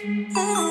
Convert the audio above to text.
Oh.